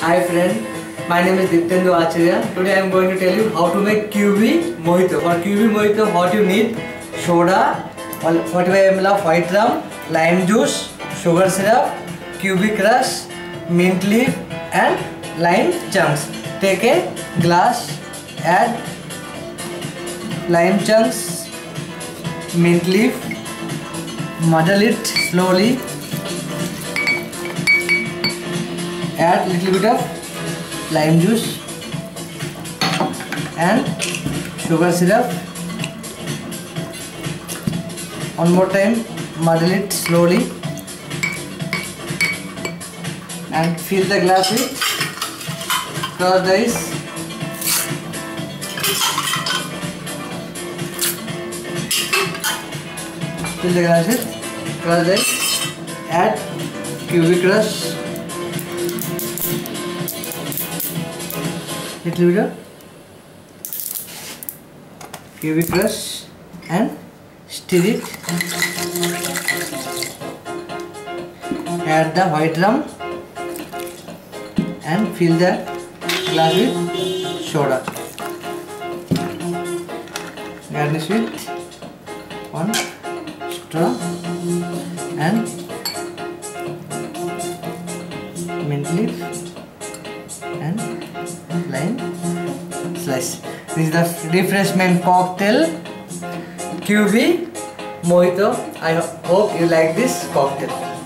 Hi friend, my name is Diptendu Acharya. Today I am going to tell you how to make QB Mojito. For QB Mojito, what you need? Soda, 45 ml of white rum, lime juice, sugar syrup, QB crush, mint leaf and lime chunks. Take a glass, add lime chunks, mint leaf, muddle it slowly add little bit of lime juice and sugar syrup. One more time muddle it slowly and fill the glass with crushed ice fill the glass with crushed ice add Kiwi crush little of Kiwi crush and stir it. Add the white rum and fill the glass with soda. Garnish with one straw and mint leaf and lime slice. This is the refreshment cocktail Kiwi Mojito. I hope you like this cocktail.